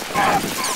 Ah!